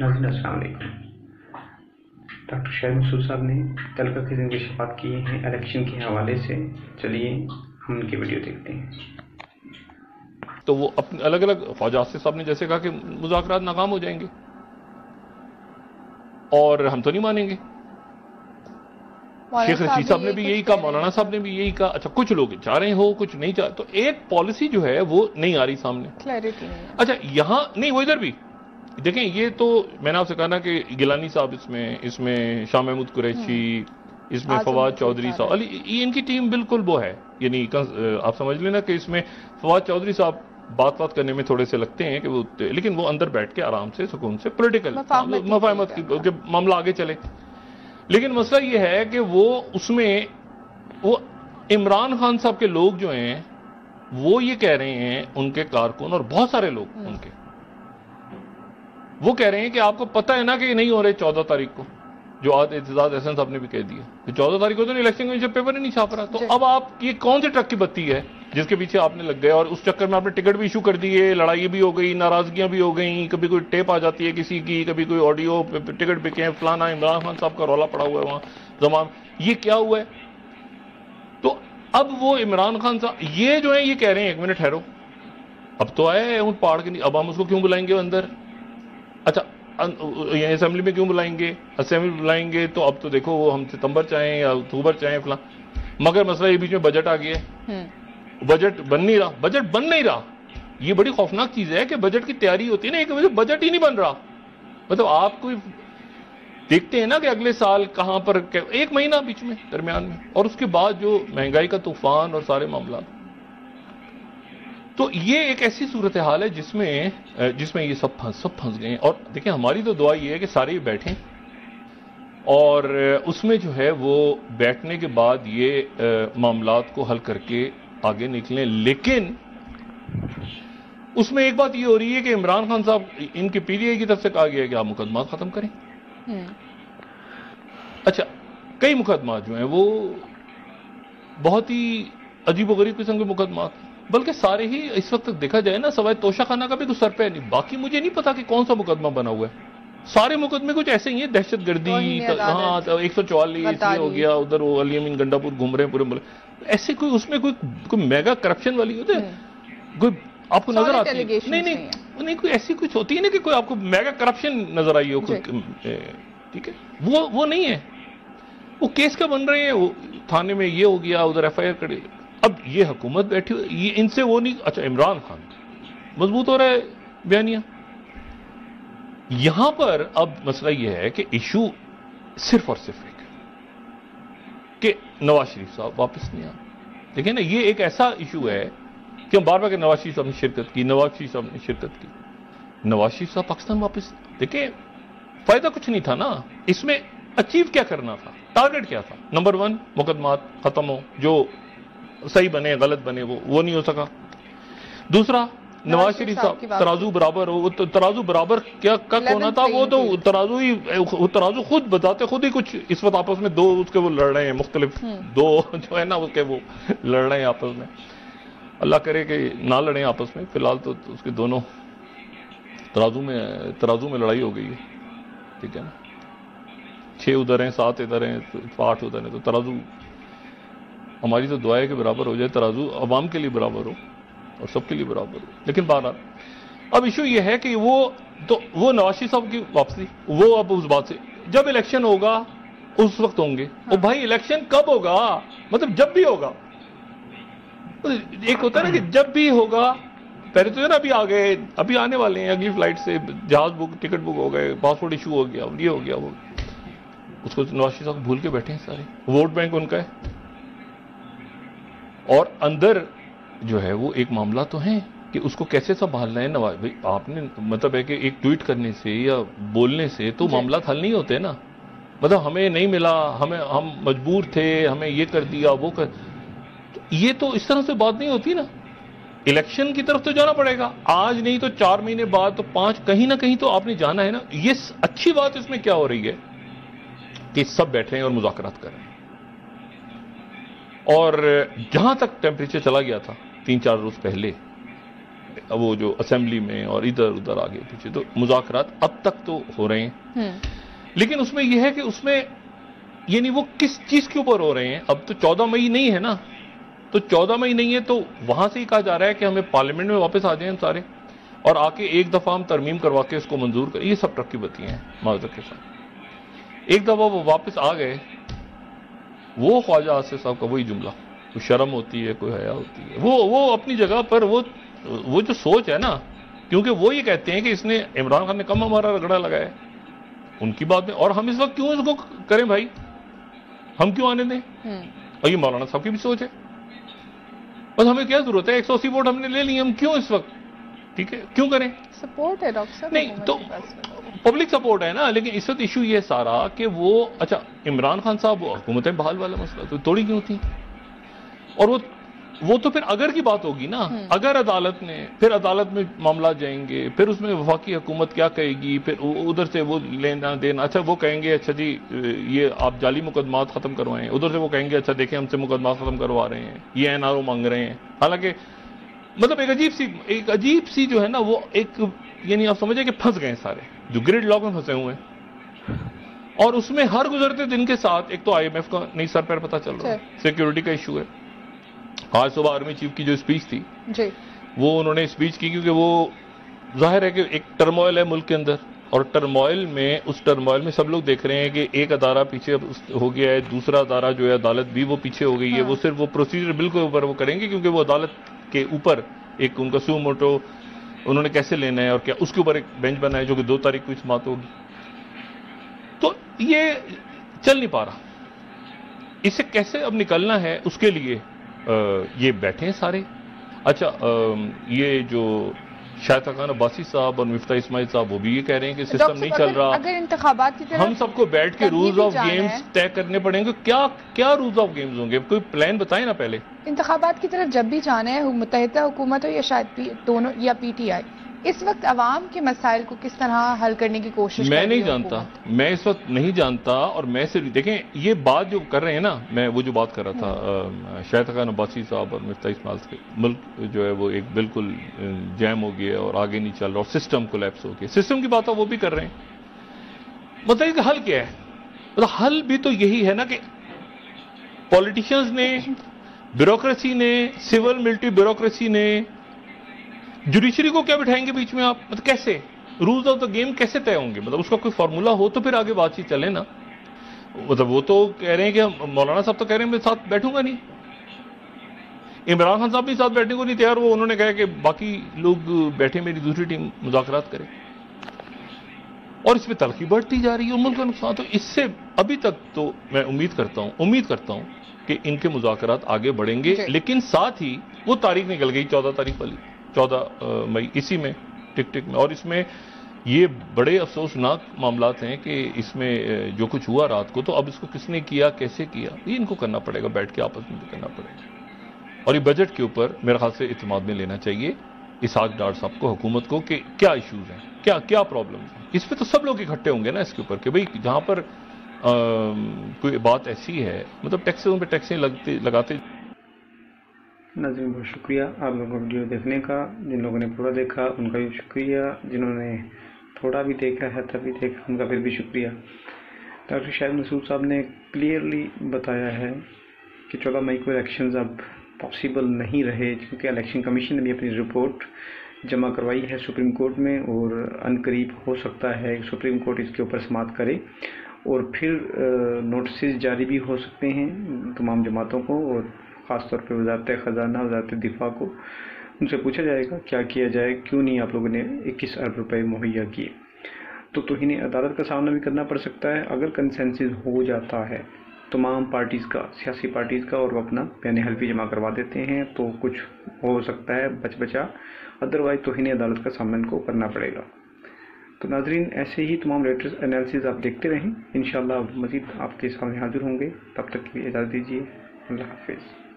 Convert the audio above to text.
नाजिन अस्सलाम डॉक्टर शहर मसूद साहब ने तलका की ज़िंदगी से बात किए हैं इलेक्शन के हवाले से। चलिए हम उनकी वीडियो देखते हैं। तो वो अपने अलग अलग आसिफ साहब ने जैसे कहा कि मुजाकर नाकाम हो जाएँगे। और हम तो नहीं मानेंगे। शेख रशीद साहब ने भी यही कहा मौलाना साहब ने भी यही कहा अच्छा कुछ लोग चाह रहे हो कुछ नहीं चाह तो एक पॉलिसी जो है वो नहीं आ रही सामने। क्लैरिटी अच्छा यहाँ नहीं वो इधर भी। देखें ये तो मैंने आपसे कहा ना कि गिलानी साहब इसमें इसमें शाह महमूद कुरैशी हम्म। इसमें फवाद चौधरी साहब अली इनकी टीम बिल्कुल वो है। यानी आप समझ लेना कि इसमें फवाद चौधरी साहब बात बात करने में थोड़े से लगते हैं कि वो लेकिन वो अंदर बैठ के आराम से सुकून से पोलिटिकल मफाहमत की मामला आगे चले। लेकिन मसला ये है कि वो उसमें वो इमरान खान साहब के लोग जो हैं वो ये कह रहे हैं उनके कारकुन और बहुत सारे लोग हम्म। उनके। वो कह रहे हैं कि आपको पता है ना कि नहीं हो रहे चौदह तारीख को। जो आज एतजाज एहसन साहब ने भी कह दिया। कि चौदह तारीख को तो इलेक्शन कमीशन पेपर ही नहीं छाप रहा। तो अब आप ये कौन से ट्रक की बत्ती है जिसके पीछे आपने लग गए? और उस चक्कर में आपने टिकट भी इशू कर दिए लड़ाई भी हो गई नाराजगियाँ भी हो गई कभी कोई टेप आ जाती है किसी की कभी कोई ऑडियो टिकट बिके हैं। फलाना इमरान खान साहब का रौला पड़ा हुआ है वहाँ जमान ये क्या हुआ है? तो अब वो इमरान खान साहब ये जो है ये कह रहे हैं एक मिनट ठहरो। अब तो आए उन पहाड़ के अब हम उसको क्यों बुलाएँगे अंदर? अच्छा असेंबली में क्यों बुलाएँगे? असेंबली बुलाएँगे तो अब तो देखो वो हम सितंबर चाहें या अक्टूबर चाहें फला। मगर मसला ये बीच में बजट आ गया हम्म। बजट बन नहीं रहा। बजट बन नहीं रहा। ये बड़ी खौफनाक चीज़ है कि बजट की तैयारी होती है ना एक वजह बजट ही नहीं बन रहा। मतलब आप कोई देखते हैं ना कि अगले साल कहाँ पर एक महीना बीच में दरमियान में। और उसके बाद जो महँगाई का तूफ़ान और सारे मामला। तो ये एक ऐसी सूरत हाल है जिसमें जिसमें ये सब फंस सब फंस गए और देखिए हमारी तो दुआ ये है कि सारे ही बैठें। और उसमें जो है वो बैठने के बाद ये मामला को हल करके आगे निकलें। लेकिन उसमें एक बात ये हो रही है कि इमरान खान साहब इनके पीटीआई की तरफ़ से कहा गया है कि आप मुकदमा खत्म करें। हम्म। अच्छा कई मुकदमा जो हैं वो बहुत ही अजीबोगरीब किस्म के मुकदमा बल्कि सारे ही इस वक्त देखा जाए ना सवाए तोशा खाना का भी तो सर पे नहीं। बाकी मुझे नहीं पता कि कौन सा मुकदमा बना हुआ है। सारे मुकदमे कुछ ऐसे ही है दहशत गर्दी हाँ तो एक सौ चौवालीस हो गया उधर वो अली अमीन गंडापुर घूम रहे हैं पूरे मुल्क। ऐसे कोई उसमें कोई कोई मेगा करप्शन वाली होते हम्म। कोई आपको नज़र आती है? नहीं नहीं नहीं कोई ऐसी कुछ होती है ना कि कोई आपको मेगा करप्शन नज़र आई हो ठीक है? वो वो नहीं है। वो केस का बन रहे हैं? वो थाने में ये हो गया उधर एफ़ आई आर अब ये हुकूमत बैठी हुई, ये इनसे वो नहीं अच्छा इमरान खान मज़बूत हो रहा है बयानिया। यहाँ पर अब मसला यह है कि इशू सिर्फ़ और सिर्फ़ एक कि नवाज़ शरीफ साहब वापस नहीं आ देखिए ना, ये एक ऐसा इशू है कि हम बार बार के नवाज़ शरीफ साहब ने शिरकत की, नवाज़ शरीफ साहब ने शिरकत की। नवाज़ शरीफ साहब पाकिस्तान वापस, देखिए, फ़ायदा कुछ नहीं था ना। इसमें अचीव क्या करना था? टारगेट क्या था? नंबर वन, मुकदमात खत्म हो, जो सही बने गलत बने वो वो नहीं हो सका। दूसरा नवाज़ शरीफ साहब तराजू बराबर हो तो तराजू बराबर क्या कक होना था? वो तो तराजू ही तराजू खुद बताते खुद ही कुछ इस वक्त आपस में दो उसके वो लड़ रहे हैं मुख्तलिफ़ हम्म। दो जो है ना उसके वो लड़ रहे हैं आपस में। अल्लाह करे कि ना लड़े आपस में फ़िलहाल तो उसके दोनों तराजू में तराजू में लड़ाई हो गई है। ठीक है ना? छह उधर हैं सात इधर हैं आठ उधर हैं तो तराजू हमारी तो दुआ है कि बराबर हो जाए तराजू अवाम के लिए बराबर हो और सबके लिए बराबर हो। लेकिन बहरहाल अब इशू यह है कि वो तो वो नवाशी साहब की वापसी वो अब उस बात से जब इलेक्शन होगा उस वक्त होंगे। हाँ। और भाई इलेक्शन कब होगा? मतलब जब भी होगा। एक होता है ना कि जब भी होगा पहले तो ना अभी आ गए अभी आने वाले हैं अगली फ़्लाइट से जहाज़ बुक टिकट बुक हो गए पासपोर्ट इशू हो गया ये हो गया वो। उसको नवाशी साहब भूल के बैठे हैं सारे। वोट बैंक उनका है। और अंदर जो है वो एक मामला तो है कि उसको कैसे संभालना है नवाज़? भाई आपने मतलब है कि एक ट्वीट करने से या बोलने से तो मामला हल नहीं होते ना। मतलब हमें नहीं मिला हमें हम मजबूर थे हमें ये कर दिया वो कर। तो ये तो इस तरह से बात नहीं होती ना। इलेक्शन की तरफ़ तो जाना पड़ेगा। आज नहीं तो चार महीने बाद तो पाँच कहीं ना कहीं तो आपने जाना है ना। ये अच्छी बात इसमें क्या हो रही है कि सब बैठे हैं और मुजाकरात कर रहे हैं। और जहाँ तक टेम्परेचर चला गया था तीन चार रोज पहले वो जो असेंबली में और इधर उधर आगे पीछे तो मुजाकरात अब तक तो हो रहे हैं। हम्म। लेकिन उसमें यह है कि उसमें यानी वो किस चीज़ के ऊपर हो रहे हैं? अब तो चौदह मई नहीं है ना। तो चौदह मई नहीं है तो वहाँ से ही कहा जा रहा है कि हमें पार्लियामेंट में वापस आ जाए सारे और आके एक दफ़ा हम तरमीम करवा के इसको मंजूर करें। ये सब ट्रक की बत्ती हैं माजर के साथ। एक दफ़ा वो वापस आ गए वो ख्वाजा आसिफ साहब का वही जुमला। कोई शर्म होती है कोई हया होती है। वो वो अपनी जगह पर वो वो जो सोच है ना क्योंकि वो ये कहते हैं कि इसने इमरान खान ने कम हमारा रगड़ा लगाया उनकी बात में और हम इस वक्त क्यों इसको करें भाई? हम क्यों आने दें? हम्म। और ये मौलाना साहब की भी सोच है। बस हमें क्या ज़रूरत है? एक सौ अस्सी वोट हमने ले लिए हम क्यों इस वक्त? ठीक है? क्यों करें? सपोर्ट है डॉक्टर साहब नहीं, तो-। पब्लिक सपोर्ट है ना लेकिन इस वक्त इशू ये सारा कि वो अच्छा इमरान खान साहब वो हुकूमत बहाल वाला मसला तो तोड़ी क्यों थी? और वो वो तो फिर अगर की बात होगी ना अगर अदालत ने फिर अदालत में मामला जाएँगे फिर उसमें वफाकी हुकूमत क्या कहेगी फिर उधर से वो लेना देना अच्छा वो कहेंगे अच्छा जी ये आप जाली मुकदमात खत्म करवाएँ उधर से वो कहेंगे अच्छा देखें हमसे मुकदमा खत्म करवा रहे हैं ये एनआरओ मांग रहे हैं। हालाँकि मतलब एक अजीब सी एक अजीब सी जो है ना वो एक यानी आप समझे कि फंस गए सारे। जो ग्रिड लॉक में फंसे हुए हैं। और उसमें हर गुजरते दिन के साथ एक तो आईएमएफ का नहीं सर पैर पता चल रहा है। सिक्योरिटी का इशू है। आज सुबह आर्मी चीफ की जो स्पीच थी जी। वो उन्होंने स्पीच की क्योंकि वो ज़ाहिर है कि एक टर्मोइल है मुल्क के अंदर। और टर्मोइल में उस टर्मोइल में सब लोग देख रहे हैं कि एक अदारा पीछे हो गया है दूसरा अदारा जो है अदालत भी वो पीछे हो गई है। वो सिर्फ़ वो प्रोसीजर बिल के ऊपर वो करेंगे क्योंकि वो अदालत के ऊपर एक उनका सू मोटो उन्होंने कैसे लेना है और क्या? उसके ऊपर एक बेंच बनाया जो कि दो तारीख को इस बात होगी। तो ये चल नहीं पा रहा। इसे कैसे अब निकलना है उसके लिए आ, ये बैठे हैं सारे। अच्छा आ, ये जो शायद खान अब्बासी साहब और मुफ्ता इस्माइल साहब वो भी ये कह रहे हैं कि सिस्टम नहीं चल रहा। अगर की तरफ़ हम सबको बैठ के रूल्स ऑफ़ गेम्स तय करने पड़ेंगे। क्या क्या रूल्स ऑफ़ गेम्स होंगे? कोई प्लान बताए ना पहले। इंतबात की तरफ़ जब भी जाना है मुतहदा हुकूमत हो या शायद दोनों या पीटीआई इस वक्त आवाम के मसाइल को किस तरह हल करने की कोशिश मैं नहीं जानता। मैं इस वक्त नहीं जानता और मैं सिर्फ़ देखें ये बात जो कर रहे हैं ना मैं वो जो बात कर रहा था अ, शाहिद खान अब्बासी साहब और मिफ्ता इस्माइल के मुल्क जो है वो एक बिल्कुल जैम हो गया और आगे नहीं चल रहा और सिस्टम कोलैप्स हो गया। सिस्टम की बात है वो भी कर रहे हैं। मतलब कि हल क्या है? मतलब हल भी तो यही है ना कि पॉलिटिशियंस ने ब्यूरोक्रेसी ने सिविल मिलिट्री ब्यूरोक्रेसी ने जुडिशरी को क्या बिठाएँगे बीच में आप? मतलब कैसे? रूल्स ऑफ़ द गेम कैसे तय होंगे? मतलब उसका कोई फॉर्मूला हो तो फिर आगे बातचीत चले ना। मतलब वो तो कह रहे हैं कि मौलाना साहब तो कह रहे हैं मैं साथ बैठूँगा नहीं। इमरान खान साहब भी साथ बैठने को नहीं तैयार वो उन्होंने कहा कि बाकी लोग बैठे मेरी दूसरी टीम मुजाकरात करे। और इसमें तलखी बढ़ती जा रही है मुल्क का नुकसान तो इससे अभी तक तो मैं उम्मीद करता हूँ उम्मीद करता हूँ कि इनके मुजाकरात आगे बढ़ेंगे लेकिन साथ ही वो तारीख निकल गई चौदह तारीख वाली। चौदह मई इसी में टिक टिक में। और इसमें ये बड़े अफसोसनाक मामलात हैं कि इसमें जो कुछ हुआ रात को तो अब इसको किसने किया कैसे किया ये इनको करना पड़ेगा बैठ के आपस में भी करना पड़ेगा। और ये बजट के ऊपर मेरे ख्याल से इतमाद में लेना चाहिए इसाक डार साहब को हुकूमत को कि क्या इश्यूज़ हैं क्या क्या प्रॉब्लम है। इस पे तो सब लोग इकट्ठे होंगे ना इसके ऊपर कि भाई जहाँ पर अम, कोई बात ऐसी है मतलब टैक्सें पर टैक्सें लगते लगाते नाज़रीन, बहुत शुक्रिया आप लोगों का वीडियो देखने का, जिन लोगों ने पूरा देखा, उनका भी शुक्रिया, जिन्होंने थोड़ा भी देखा है तभी देखा, उनका फिर भी शुक्रिया। डॉक्टर शाहिद मसूद साहब ने क्लियरली बताया है कि चौदह मई को इलेक्शंस अब पॉसिबल नहीं रहे, क्योंकि इलेक्शन कमीशन ने भी अपनी रिपोर्ट जमा करवाई है सुप्रीम कोर्ट में, और अनकरीब हो सकता है सुप्रीम कोर्ट इसके ऊपर समाप्त करे, और फिर नोटिस जारी भी हो सकते हैं तमाम जमातों को, और ख़ास तौर पे वजारत ख़जाना वजारत दिफा को उनसे पूछा जाएगा, क्या किया जाए, क्यों नहीं आप लोगों ने 21 अरब रुपए मुहैया किए? तो तोहिन अदालत का सामना भी करना पड़ सकता है। अगर कंसेंसस हो जाता है, तमाम पार्टीज़ का, सियासी पार्टीज़ का और वो अपना बयान हल्फी जमा करवा देते हैं तो कुछ हो सकता है बच बचा अदरवाइज़ तोहिन अदालत का सामना इनको करना पड़ेगा। तो नाजरीन, ऐसे ही तमाम लेटेस्ट एनालिसिस आप देखते रहें। इन मज़ीद आपके सामने हाजिर होंगे। तब तक के लिए इजाज़त दीजिए। अल्लाह हाफिज़।